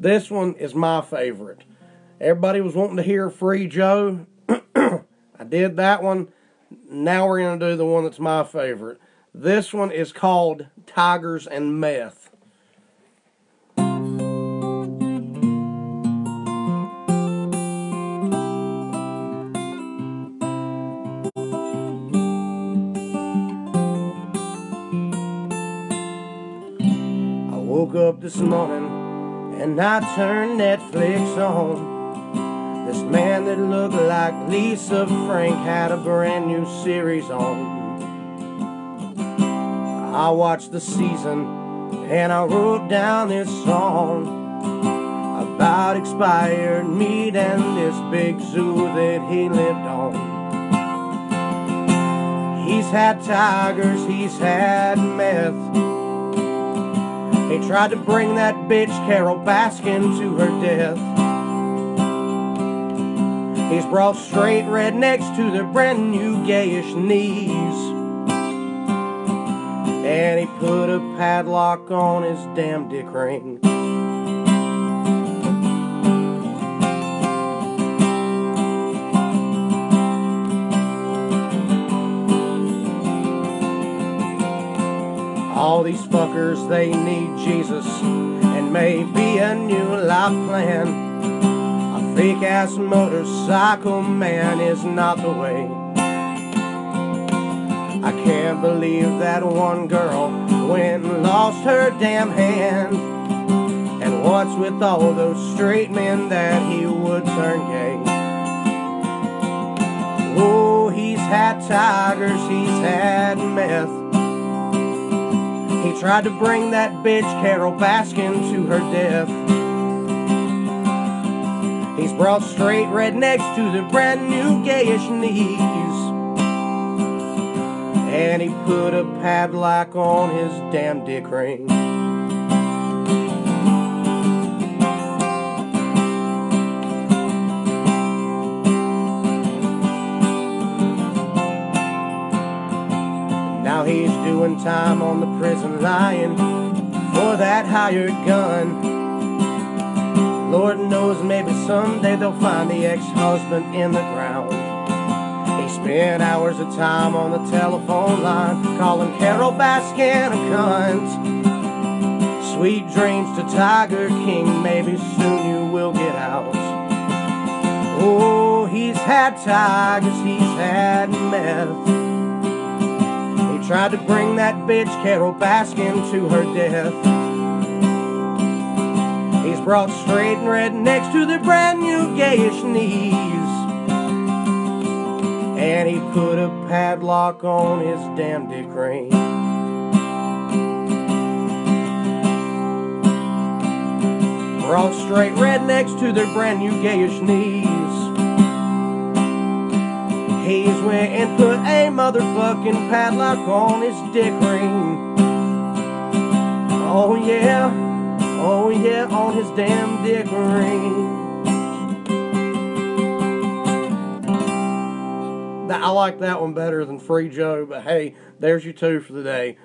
This one is my favorite. Everybody was wanting to hear Free Joe. I did that one. Now we're going to do the one that's my favorite. This one is called Tigers and Meth. I woke up this morning and I turned Netflix on. This man that looked like Lisa Frank had a brand new series on. I watched the season and I wrote down this song about expired meat and this big zoo that he lived on. He's had tigers, he's had meth. Tried to bring that bitch Carole Baskin to her death. He's brought straight rednecks to their brand new gayish knees. And he put a padlock on his damn dick ring. All these fuckers, they need Jesus and maybe a new life plan. A fake ass motorcycle man is not the way. I can't believe that one girl went and lost her damn hand. And what's with all those straight men that he would turn gay? Oh, he's had tigers, he's had meth. Tried to bring that bitch Carole Baskin to her death. He's brought straight rednecks to their brand new gayish knees. And he put a padlock on his damn dick ring. Doing time on the prison line for that hired gun. Lord knows maybe someday they'll find the ex-husband in the ground. He spent hours of time on the telephone line calling Carole Baskin a cunt. Sweet dreams to Tiger King, maybe soon you will get out. Oh, he's had tigers, he's had meth. Tried to bring that bitch Carole Baskin to her death. He's brought straight and rednecks to their brand new gayish knees. And he put a padlock on his damn dick ring. Brought straight rednecks to their brand new gayish knees. He's went and put a motherfucking padlock on his dick ring. Oh yeah, oh yeah, on his damn dick ring. I like that one better than Free Joe, but hey, there's your two for the day.